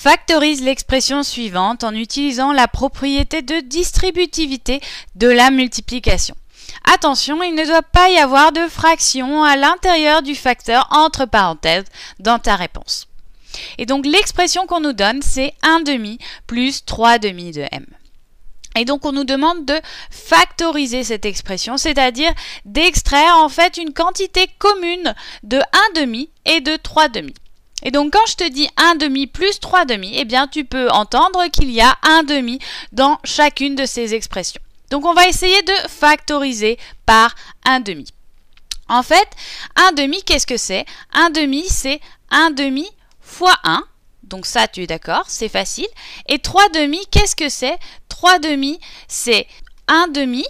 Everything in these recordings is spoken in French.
factorise l'expression suivante en utilisant la propriété de distributivité de la multiplication. Attention, il ne doit pas y avoir de fraction à l'intérieur du facteur entre parenthèses dans ta réponse. Et donc l'expression qu'on nous donne, c'est 1 demi plus 3 demi de m. Et donc on nous demande de factoriser cette expression, c'est-à-dire d'extraire en fait une quantité commune de 1 demi et de 3 demi. Et donc quand je te dis 1 demi plus 3 demi, eh bien tu peux entendre qu'il y a 1 demi dans chacune de ces expressions. Donc on va essayer de factoriser par 1 demi. En fait, 1 demi, qu'est-ce que c'est? 1 demi, c'est 1 demi fois 1. Donc ça, tu es d'accord, c'est facile. Et 3 demi, qu'est-ce que c'est? 3 demi, c'est 1 demi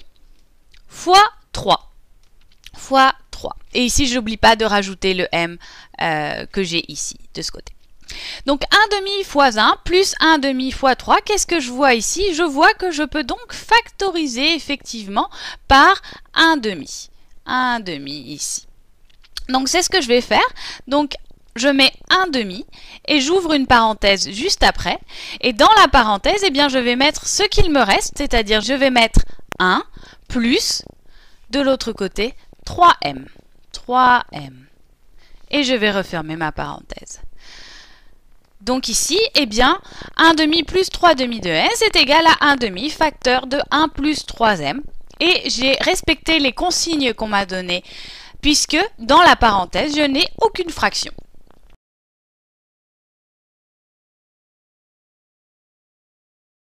fois 3. Fois 3. Et ici, je n'oublie pas de rajouter le m euh, que j'ai ici, de ce côté. Donc 1 demi fois 1 plus 1 demi fois 3, qu'est-ce que je vois ici? Je vois que je peux donc factoriser effectivement par 1 demi. 1 demi ici. Donc c'est ce que je vais faire. Donc je mets 1 demi et j'ouvre une parenthèse juste après. Et dans la parenthèse, eh bien, je vais mettre ce qu'il me reste, c'est-à-dire je vais mettre 1 plus, de l'autre côté, 3m. 3m. Et je vais refermer ma parenthèse. Donc ici, eh bien, 1 demi plus 3 demi de s est égal à 1 demi facteur de 1 plus 3m. Et j'ai respecté les consignes qu'on m'a données puisque dans la parenthèse, je n'ai aucune fraction.